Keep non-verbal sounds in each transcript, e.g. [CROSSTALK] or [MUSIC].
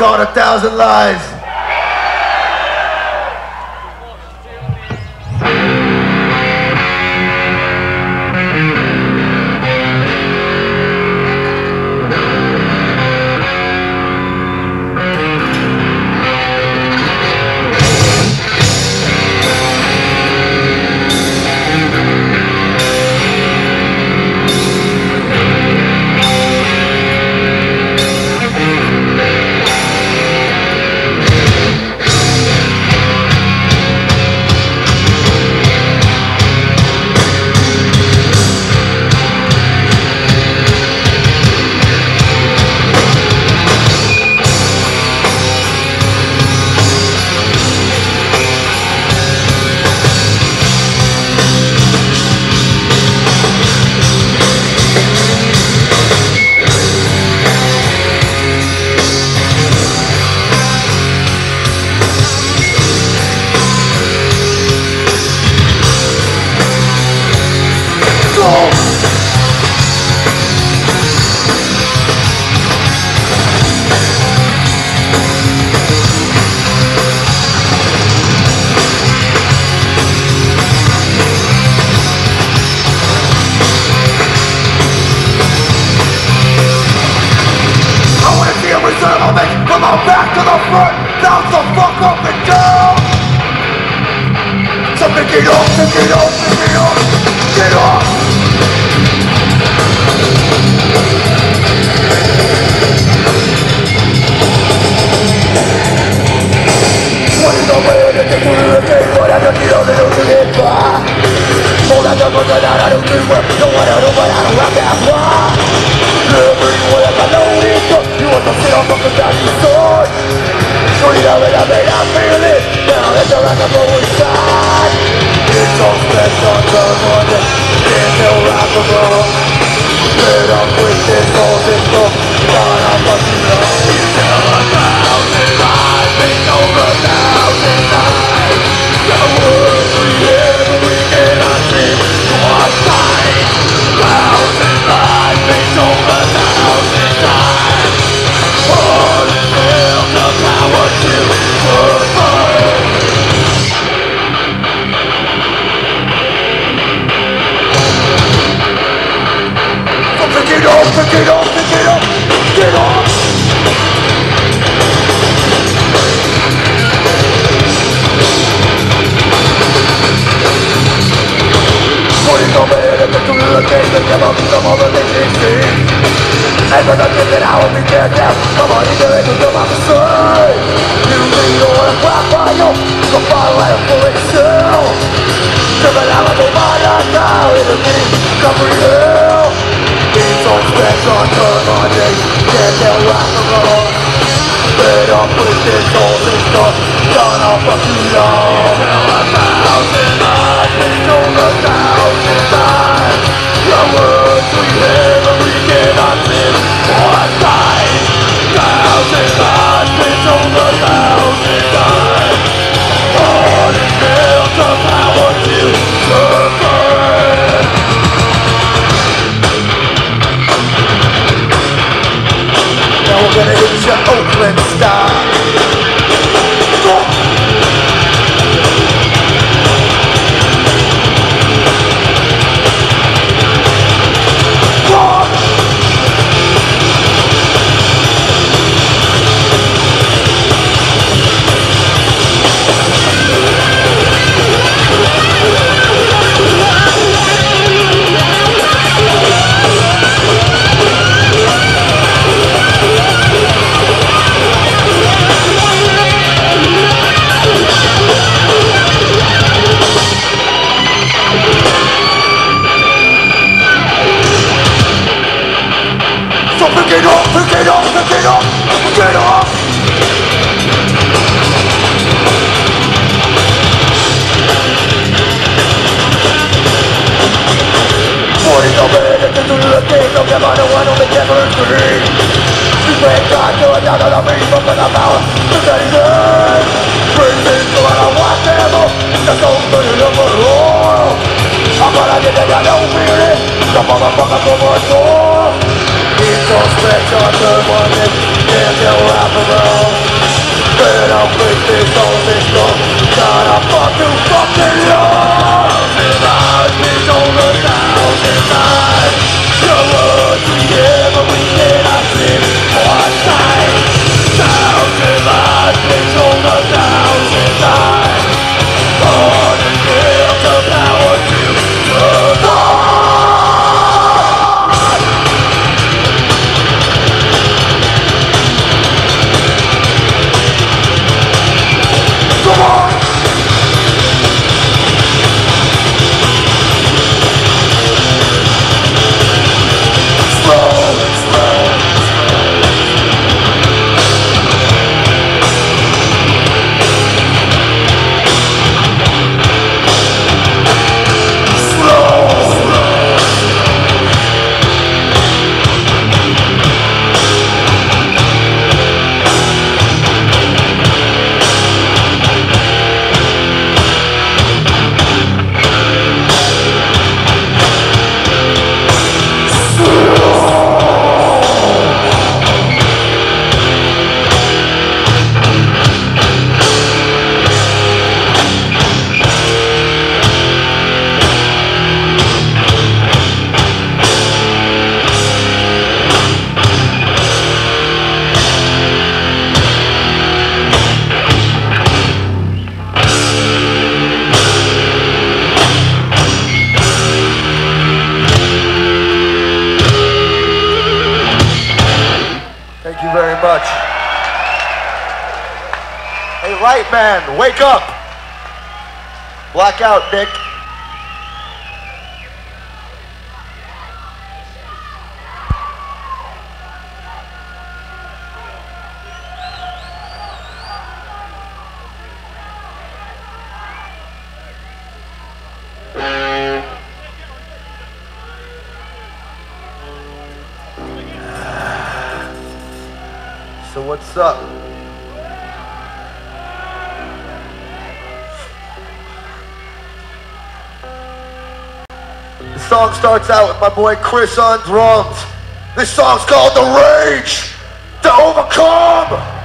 called A Thousand Lies. Wake up. Blackout, Dick. starts out with my boy Chris on drums. This song's called The Rage to Overcome.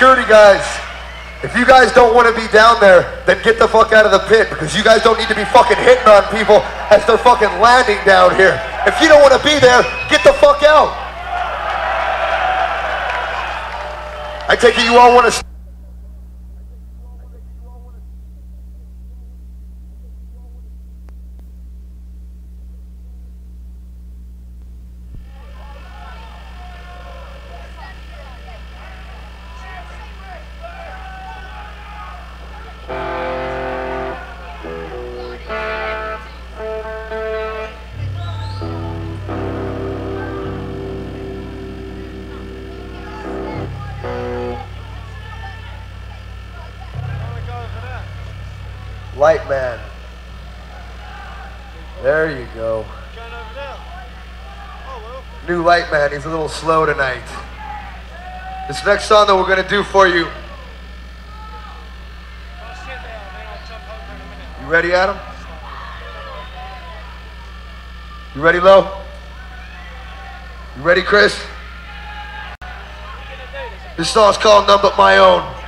Guys, if you guys don't want to be down there, then get the fuck out of the pit because you guys don't need to be fucking hitting on people as they're fucking landing down here. If you don't want to be there, get the fuck out. I take it you all want to. Man, he's a little slow tonight. This next song that we're gonna do for you. You ready, Adam? You ready, Lo? You ready, Chris? This song's called None But My Own.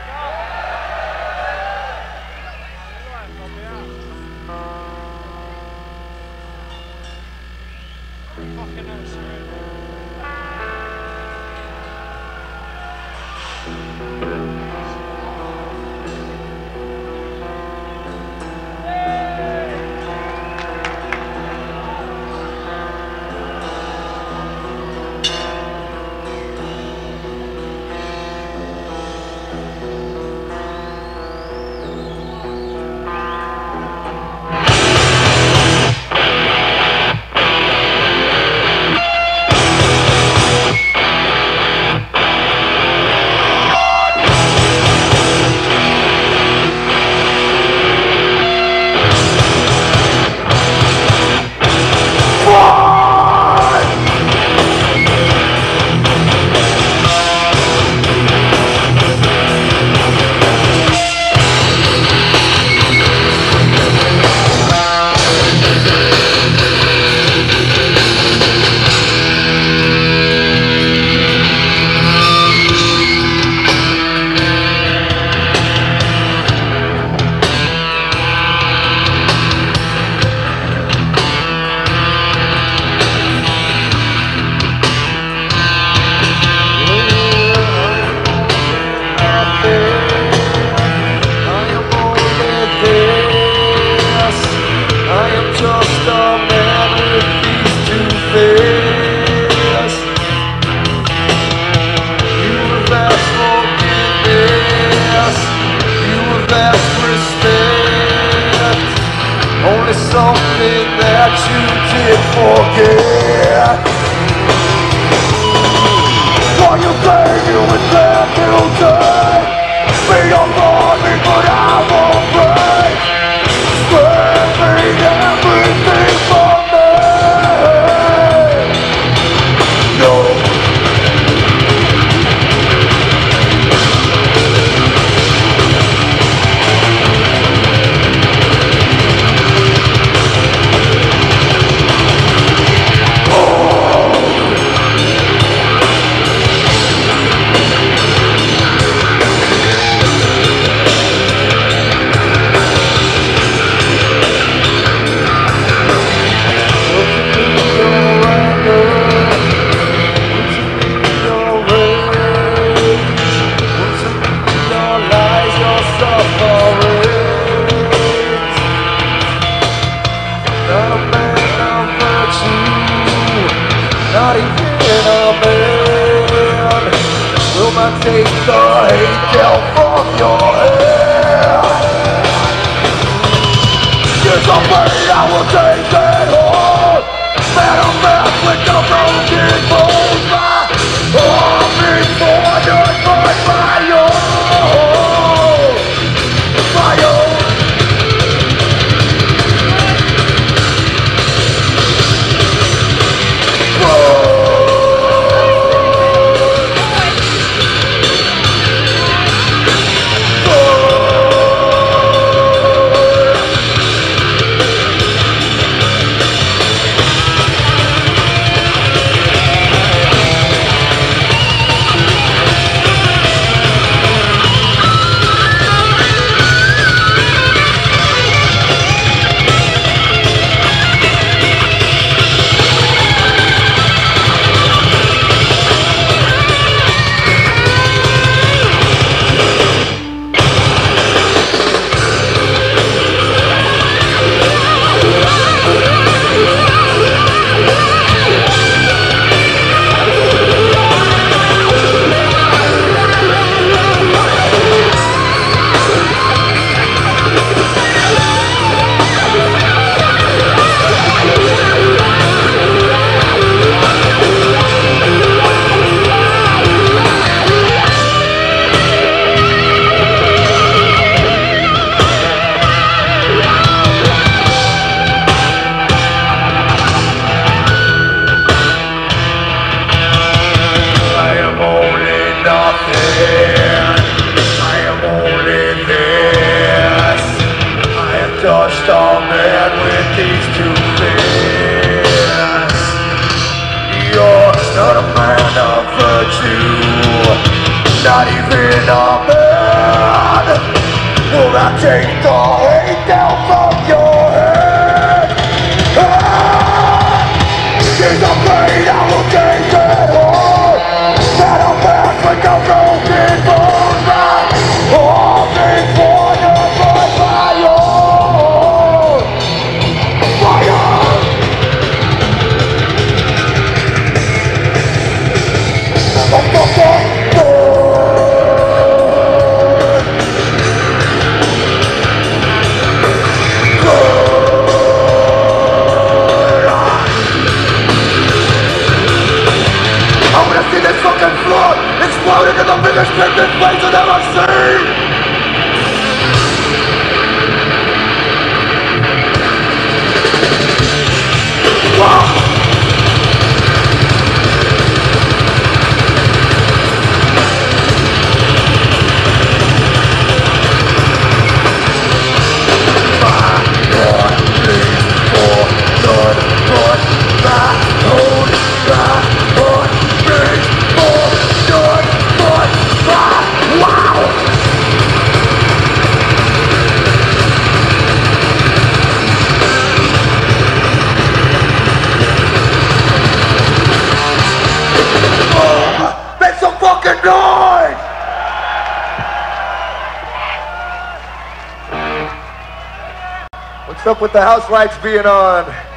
Up with the house lights being on?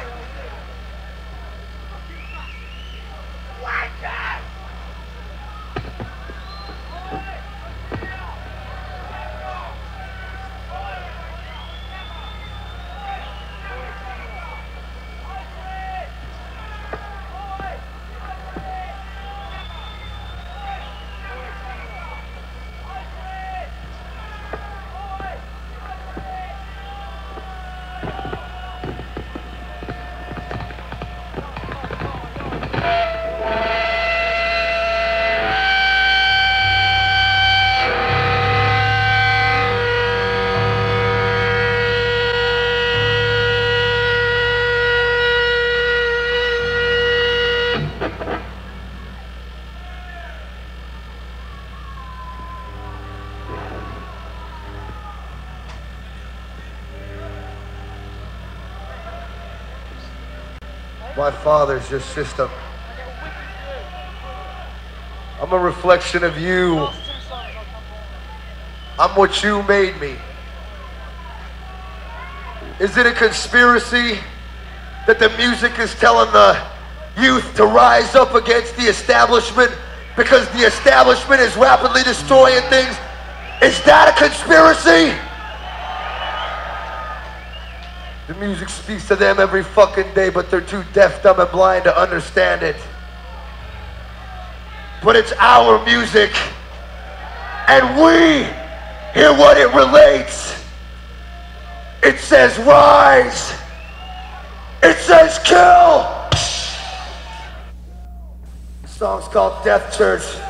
My father's your system. I'm a reflection of you. I'm what you made me. Is it a conspiracy that the music is telling the youth to rise up against the establishment because the establishment is rapidly destroying things? Is that a conspiracy? Music speaks to them every fucking day, but they're too deaf, dumb, and blind to understand it. But it's our music, and we hear what it relates. It says rise. It says kill. The song's called Death Church.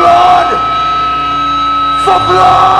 blood! For blood!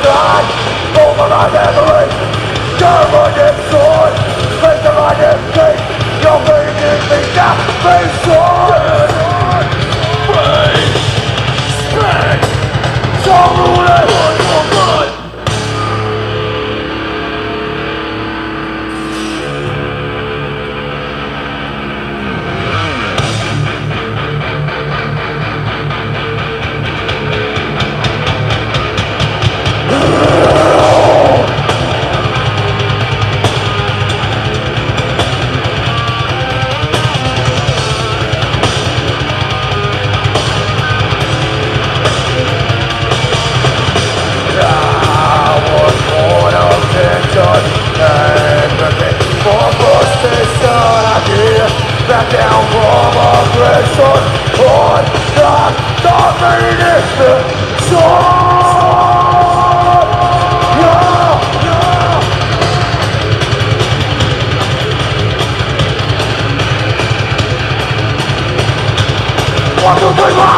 Palestine, every terror. back down from aggression on the domination side. Yeah, yeah. Walk away,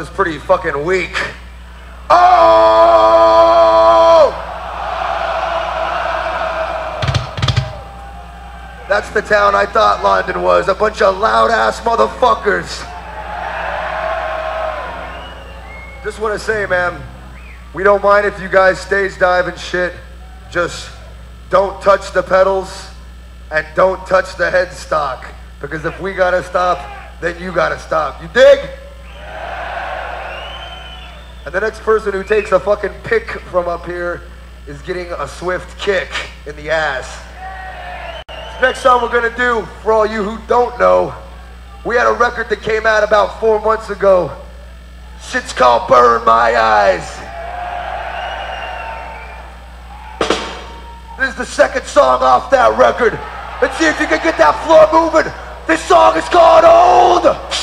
was pretty fucking weak. Oh! That's the town I thought London was. A bunch of loud ass motherfuckers. Just want to say, man, we don't mind if you guys stage dive and shit. Just don't touch the pedals and don't touch the headstock. Because if we gotta stop, then you gotta stop. You dig? And the next person who takes a fucking pick from up here is getting a swift kick in the ass. Next song we're gonna do, for all you who don't know, we had a record that came out about four months ago. Shit's called Burn My Eyes. This is the second song off that record. Let's see if you can get that floor moving. This song is called Old.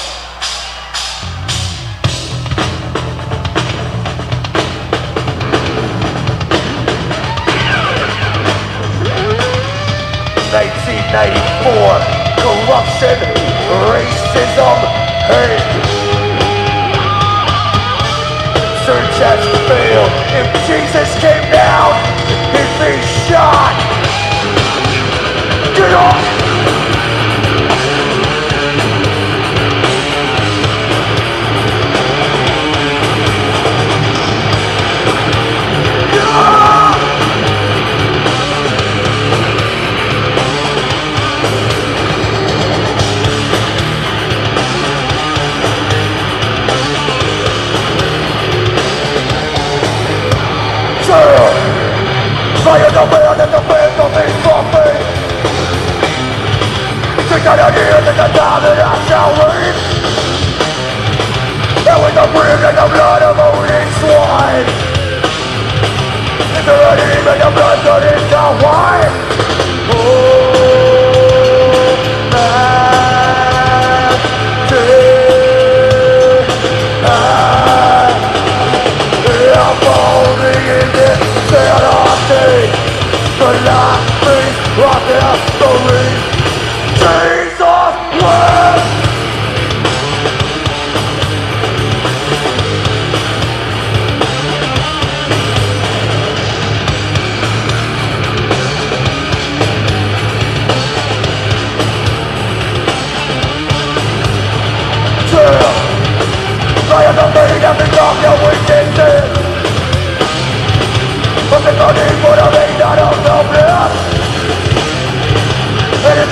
1994, corruption, racism, hate. Search has failed. If Jesus came down, he'd be shot. Get off! Fire the man and the band of his coffee Take that idea that the time that I shall reap And with the brim the blood of owning swine Is there any even the blood that is the wine? Oh, The laughing of history Jesus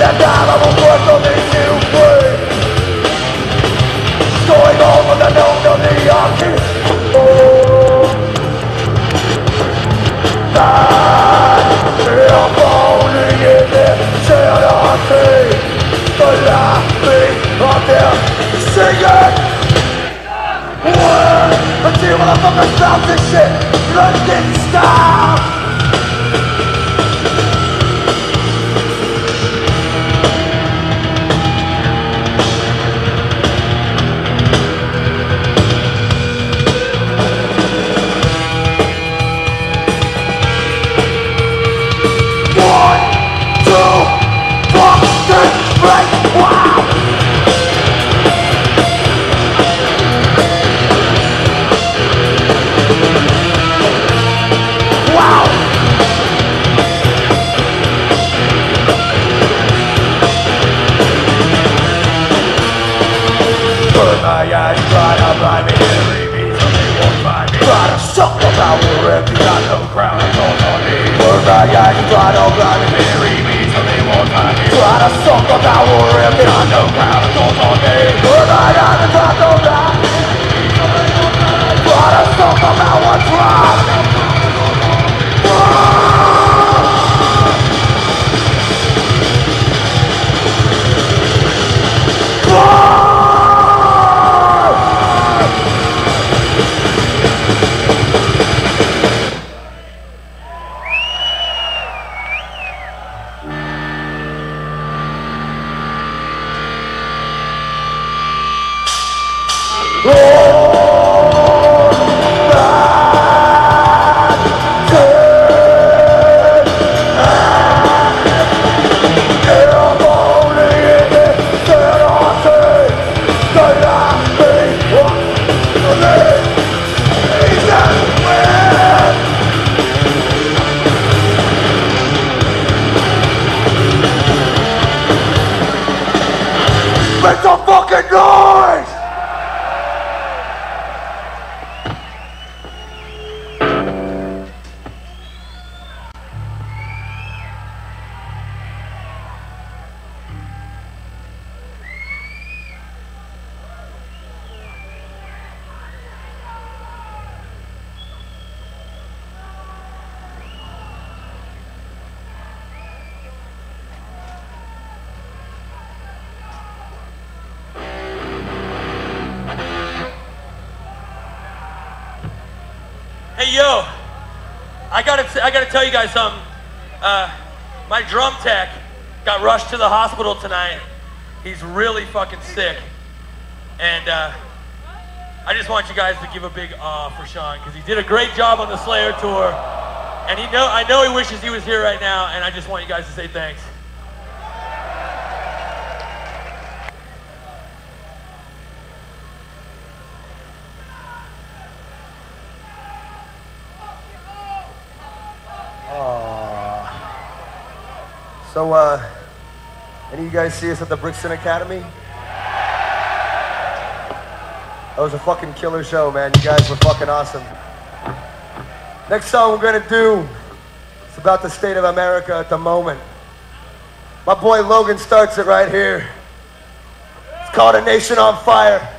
And in that time I will work on the new way Going on the note of the Let's see motherfuckers stop this shit. Let's get stop Burn my eyes, try to blind me, bury me, so they won't find me. Try to suck the power if crown, it's all on me. Burn my eyes, try to me, Try to suck the power, try. Hey you guys something. Uh, my drum tech got rushed to the hospital tonight. He's really fucking sick, and uh, I just want you guys to give a big ah for Sean because he did a great job on the Slayer tour, and he know I know he wishes he was here right now, and I just want you guys to say thanks. So, uh, any of you guys see us at the Brixton Academy? That was a fucking killer show, man. You guys were fucking awesome. Next song we're gonna do, it's about the state of America at the moment. My boy Logan starts it right here. It's called A Nation on Fire.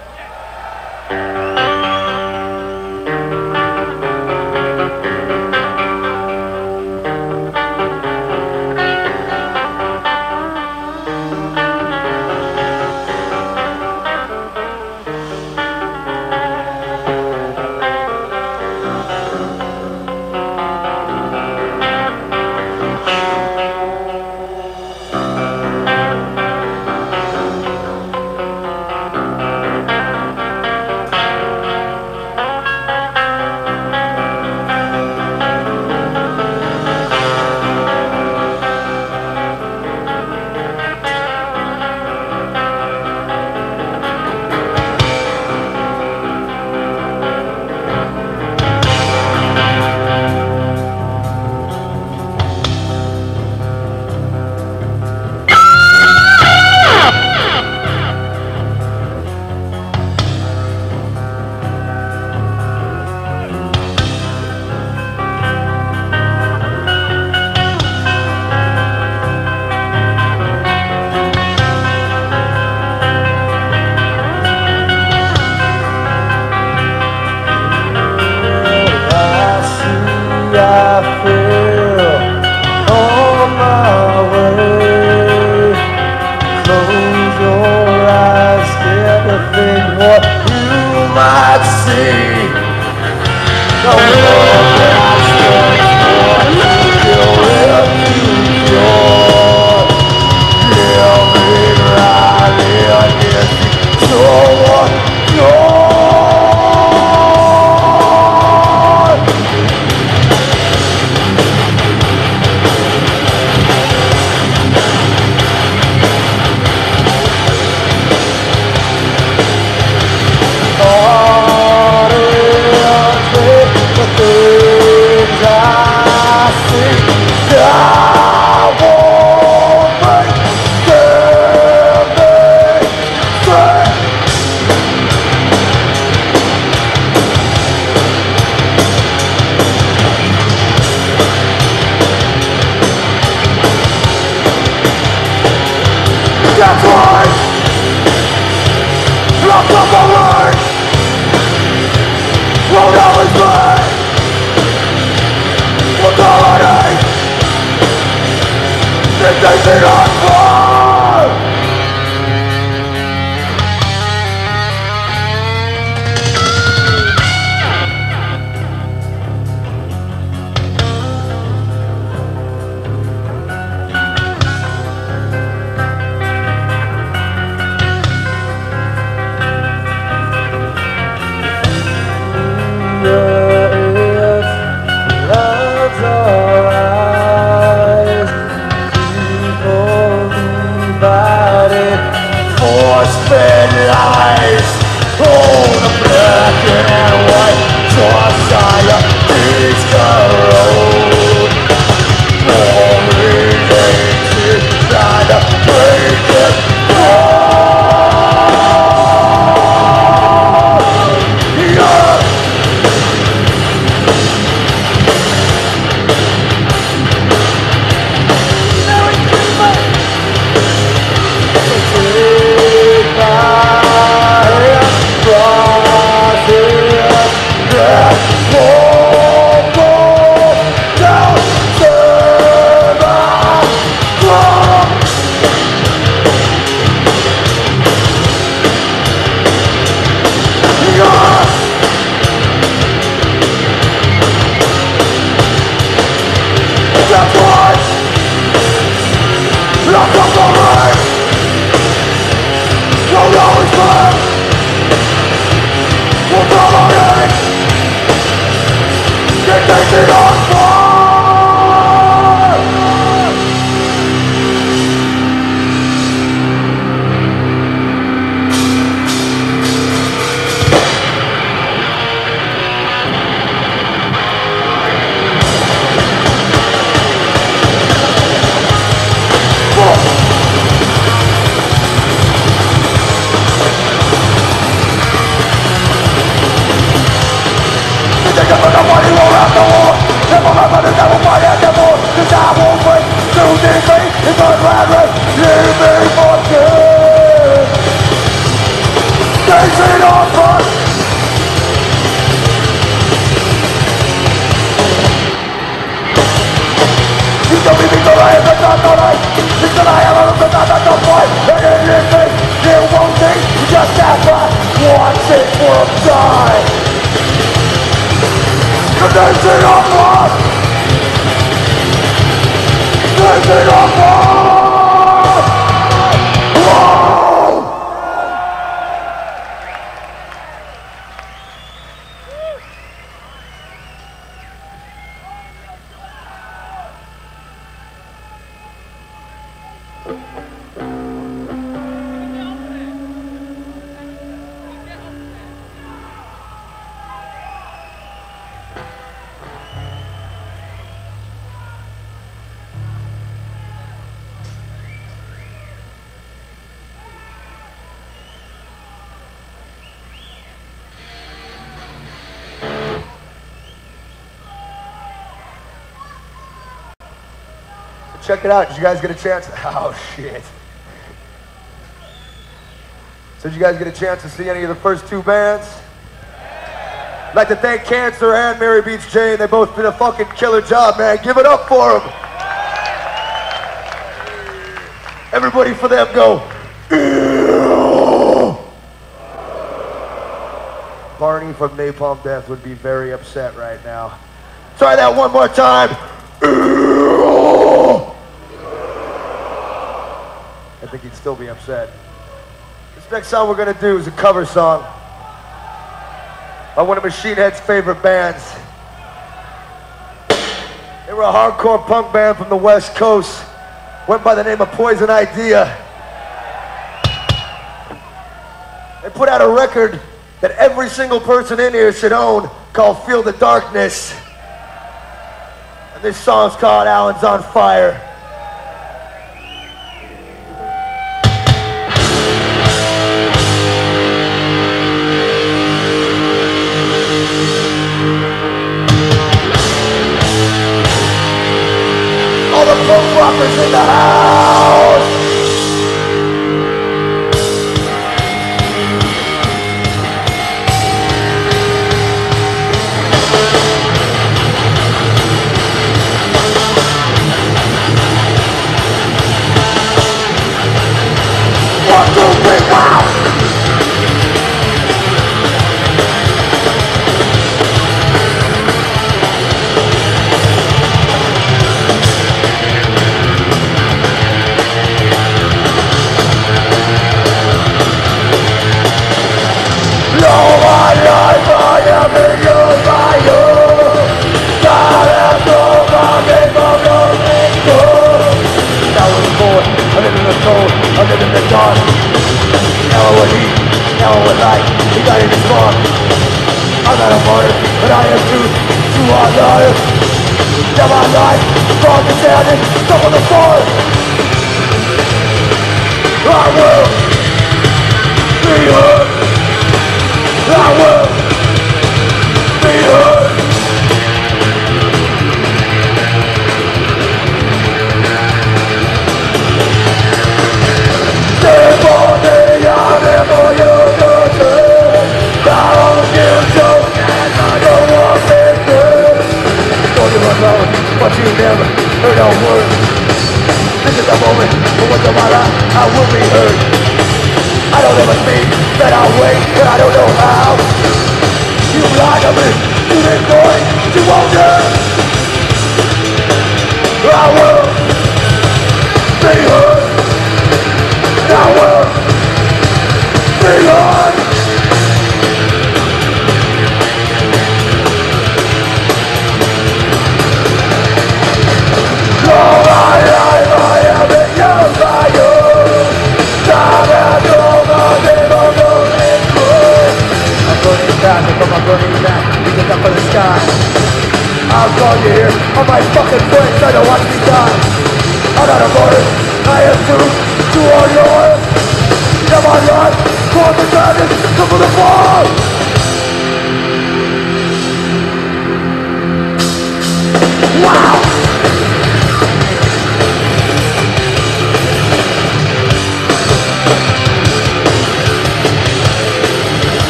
Almighty. Check it out. Did you guys get a chance? [LAUGHS] Oh, shit. So did you guys get a chance to see any of the first two bands? I'd like to thank Cancer and Mary Beats Jane. They both did a fucking killer job, man. Give it up for them. Everybody for them go. Barney from Napalm Death would be very upset right now. Try that one more time. I think he'd still be upset. This next song we're gonna do is a cover song by one of Machine Head's favorite bands. They were a hardcore punk band from the West Coast, went by the name of Poison Idea. They put out a record that every single person in here should own called Feel the Darkness. And this song's called Alan's on Fire. All the rockers in the house. Not a martyr, but I am truth, to our life Now my life, strong and standing, stop on the floor I will be heard I will you never heard a word This is the moment for once in my life I will be heard I don't ever think that I'll wait, but I don't know how. You lied to me, you didn't going to wonder. I will be heard. I will be heard. I'll call you here on my fucking foot, try to watch me die. I'm a martyr, I am to all yours. Now my life, for the sadness, come for the fall. Wow!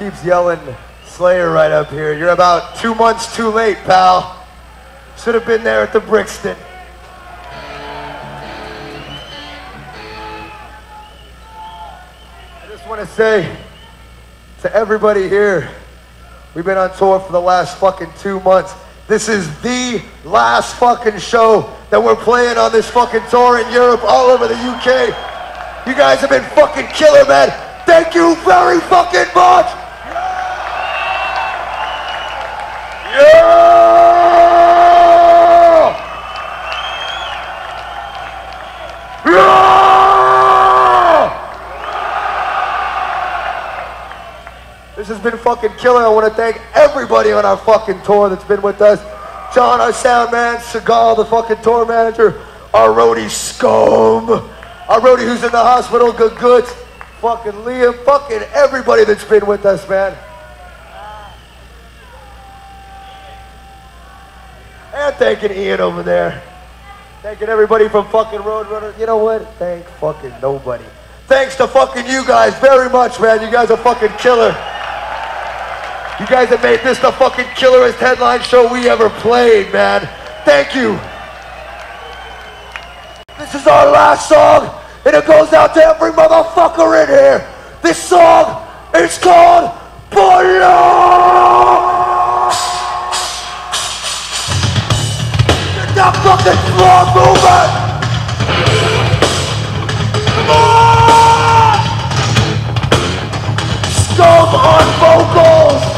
Keeps yelling Slayer right up here, you're about two months too late, pal. Should have been there at the Brixton. I just want to say to everybody here, we've been on tour for the last fucking two months. This is the last fucking show that we're playing on this fucking tour in Europe, all over the UK. You guys have been fucking killer, man. Thank you very fucking much. This has been fucking killer. I want to thank everybody on our fucking tour that's been with us. John, our sound man, Seagal, the fucking tour manager, our roadie Scum, our roadie who's in the hospital, Good Goods, fucking Liam, fucking everybody that's been with us, man. Thanking Ian over there. Thanking everybody from fucking Roadrunner. You know what? Thank fucking nobody. Thanks to fucking you guys very much, man. You guys are fucking killer. You guys have made this the fucking killerest headline show we ever played, man. Thank you. This is our last song, and it goes out to every motherfucker in here. This song is called Block. That fucking floor moving! Come on! Scum on vocals!